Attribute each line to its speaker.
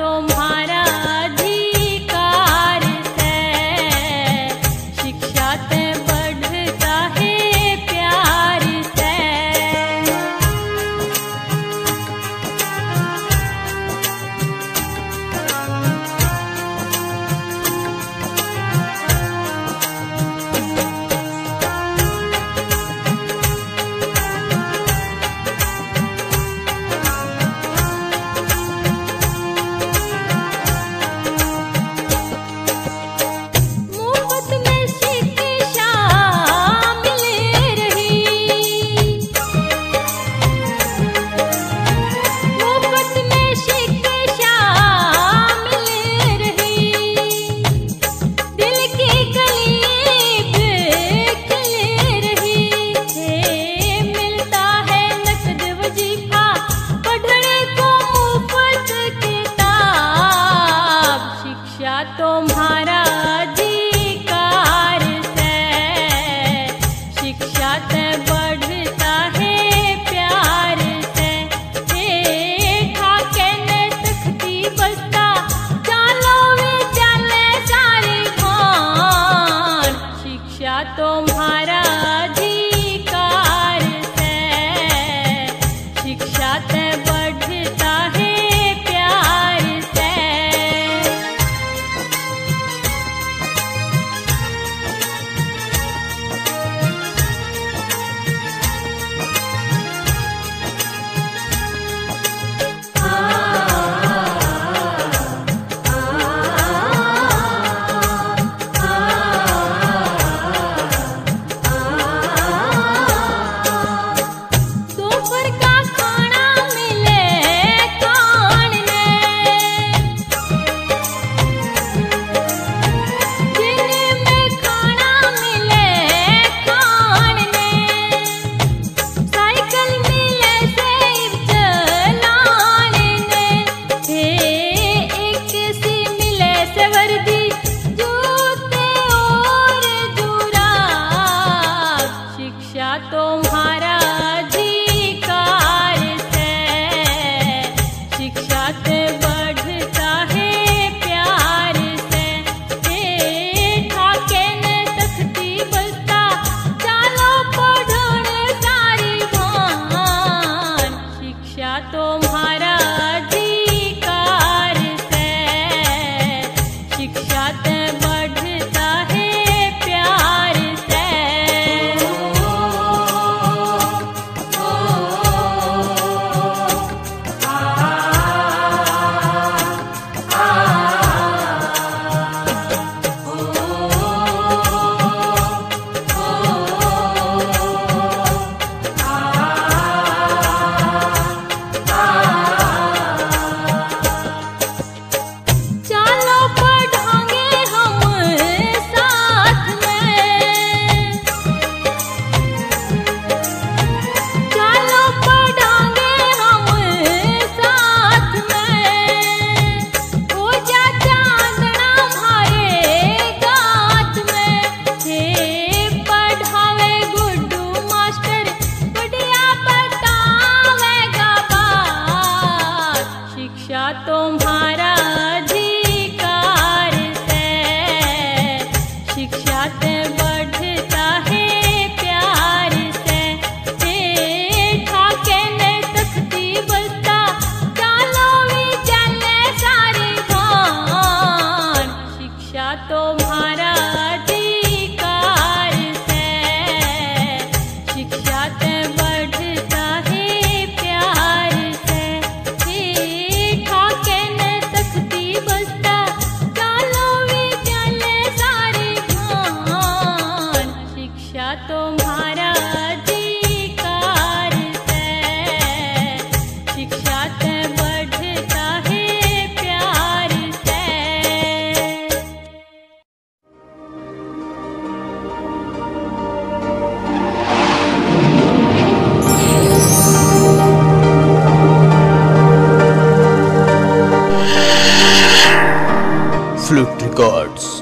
Speaker 1: तुम्हारा अधिकार tomar. gods.